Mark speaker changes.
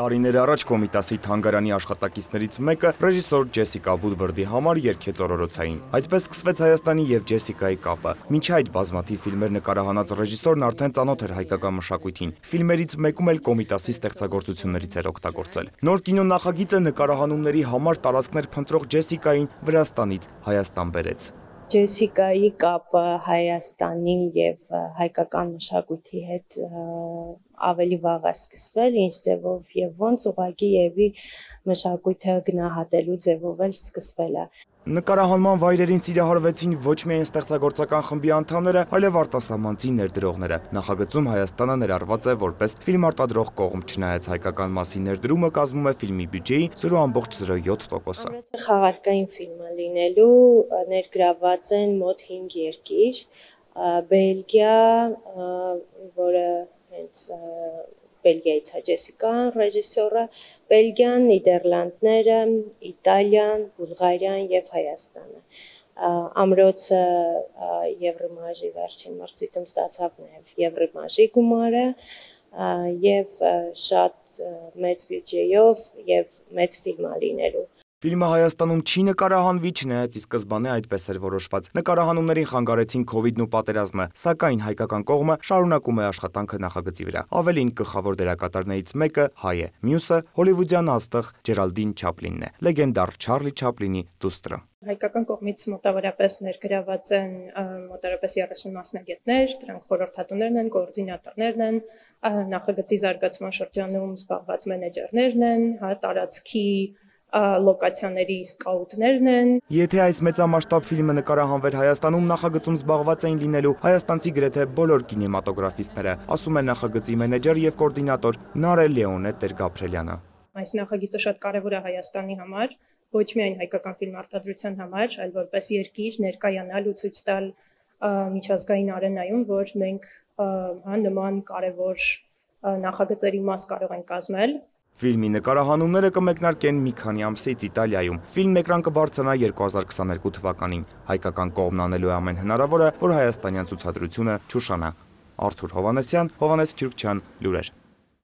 Speaker 1: Տարիներ առաջ Կոմիտասի թանգարանի աշխատակիցներից մեկը ռեժիսոր Ջեսիկա Վուդվարդի համար երգեց օրորոցային։ Այդպես սկսվեց Հայաստանի եւ Ջեսիկայի կապը։ Մինչ այդ բազմաթիվ ֆիլմեր նկարահանած ռեժիսորն արդեն ծանոթ էր հայկական մշակույթին։ Ֆիլմերից մեկում էլ Կոմիտասի ստեղծագործություններից էր օգտագործել։ Նոր կինո նախագիծը նկարահանումների համար տարածքներ փնտրող Ջեսիկային Վրաստանից Հայաստան բերեց։
Speaker 2: Ջեսիկայի կապը Հայաստանի եւ հայկական մշակույթի հետ ավելի վաղ է սկսվել, ինչ ձևով եւ ոնց ուղակի եւի մշակույթը գնահատելու ձևով էլ սկսվել է։
Speaker 1: Նկարահանման վայրերին սիրահարվեցին ոչ միայն ստեղծագործական խմբի անդամները, այլև արտասահմանցի ներդրողները։ Նախագծում Հայաստանը ներառված է որպես ֆիլմ արտադրող կողմ, չնայած հայկական մասի ներդրումը կազմում է ֆիլմի բյուջեի 0.07%-ը։
Speaker 2: Խաղարկային ֆիլմ է լինելու, ներգրաված են մոտ 5 երկիր, Բելգիա, հենց Բելգիայից է Ջեսիկան, ռեժիսորը, Բելգիան, Նիդերլանդները, Իտալիան, Բուլղարիան եւ Հայաստանը ամրոցը Եվրոմաժի վերջին մրցույթում ստացավ նաև Եվրոմաժի գումարը եւ շատ մեծ բյուջեով եւ մեծ ֆիլմ ալինելու
Speaker 1: Ֆիլմը Հայաստանում չի նկարահանվի, չնայած ի սկզբանե այդպես էր որոշված։ Նկարահանումներին խանգարեցին Քովիդն ու պատերազմը, սակայն հայկական կողմը շարունակում է աշխատանքը նախագծի վրա։ Ավելին գլխավոր դերակատարներից մեկը հայ է, մյուսը հոլիվուդյան աստղ Ջերալդին Չապլինն է, լեգենդար Չարլի Չապլինի դուստրը։
Speaker 3: Հայկական կողմից մոտավորապես ներգրաված են մոտավորապես 30 մասնագետներ, դրանք խորհրդատուներն են, կոորդինատորներն են, նախագծի զարգացման շրջանում զբաղված մենեջերներն են, հա տարածքի լոկացիաների սկաուտներն են։
Speaker 1: Եթե այս մեծամասշտաբ ֆիլմը նկարահանվեր Հայաստանում, նախագծում զբաղված էին լինելու հայաստանցի գրեթե բոլոր կինեմատոգրաֆիստները, ասում է նախագծի մենեջեր եւ կոորդինատոր Նարե Լեոնե Տեր-Գաբրելյանը։
Speaker 3: Այս նախագիծը շատ կարևոր է Հայաստանի համար, ոչ միայն հայկական ֆիլմ արտադրության համար, այլ որպես երկիր ներկայանալ ու ցույց տալ միջազգային արենայում, որ մենք հա նման կարևոր նախագծերի մաս կարող ենք կազմել
Speaker 1: Ֆիլմի նկարահանումները կմեկնարկեն մի քանի ամսից Իտալիայում։ Ֆիլմն էկրան կբարձրանա 2022 թվականին։ Հայկական կողմն անելու է ամեն հնարավորը, որ հայաստանյան ցուցադրությունը չուշանա։ Արթուր Հովանեսյան, Հովանես Քյուրքչյան, լուրեր։